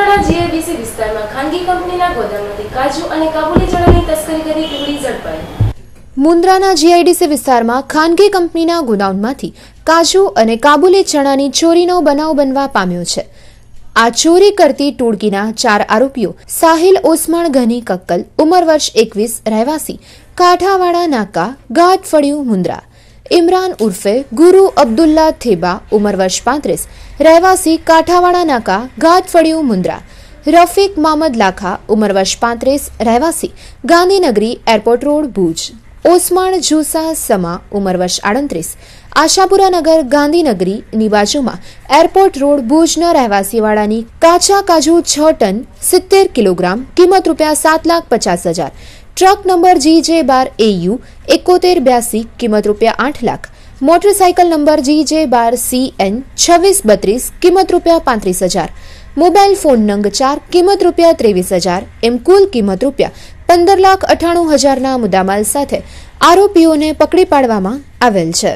મુન્દ્રાના GIDC વિસ્તારમાં ખાનગી કંપનીના ગોદામમાંથી કાજુ અને કાબુલી ચણાની તસ્કરી કરી ટુકડી ઝડપાઈ. મુન્દ્રાના જીઆઈડીસી વિસ્તારમાં ખાનગી કંપનીના ગોડાઉનમાંથી કાજુ અને કાબુલી ચણાની ચોરીનો બનાવ બનવા પામ્યો છે. આ ચોરી કરતી ટોળકીના ચાર આરોપીઓ સાહિલ ઓસમાણ ઘની કક્કલ, ઉંમર વર્ષ એકવીસ, રહેવાસી કાંઠાવાડા નાકા ગાઢ ફળિયું મુન્દ્રા. ઇમરાન ઉર્ફે ગુરુ અબ્દુલ્લા થેબા, ઉંમર વર્ષ પાંત્રીસ, રહેવાસી કાંઠાવાડા નાકા ફળિયું, મુન્દ્રા. રફીક મામદ લાખા, ઉંમર વર્ષ પાંત્રીસ, રહેવાસી, ગાંધીનગરી એરપોર્ટ રોડ, ભુજ. ઓસમાણ જુસા સમા, ઉંમર વર્ષ આડત્રીસ, આશાપુરા નગર ગાંધીનગરીની બાજુમાં એરપોર્ટ રોડ, ભુજના રહેવાસીવાળાની કાચા કાજુ છ ટન સિત્તેર કિલોગ્રામ, કિંમત રૂપિયા સાત લાખ પચાસ હજાર ટ્રક નંબર જી જે બાર એયુ એકોતેર બ્યાસી, કિંમત રૂપિયા આઠ લાખ. મોટરસાયકલ નંબર જી જે બાર સી એન છવ્વીસ બત્રીસ, કિંમત રૂપિયા પાંત્રીસ હજાર. મોબાઈલ ફોન નંગ ચાર, કિંમત રૂપિયા ત્રેવીસ હજાર. એમ કુલ કિંમત રૂપિયા પંદર લાખ અઠ્ઠાણું હજારના મુદ્દામાલ સાથે આરોપીઓને પકડી પાડવામાં આવેલ છે.